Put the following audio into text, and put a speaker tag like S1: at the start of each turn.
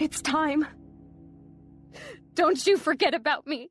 S1: It's time. Don't you forget about me.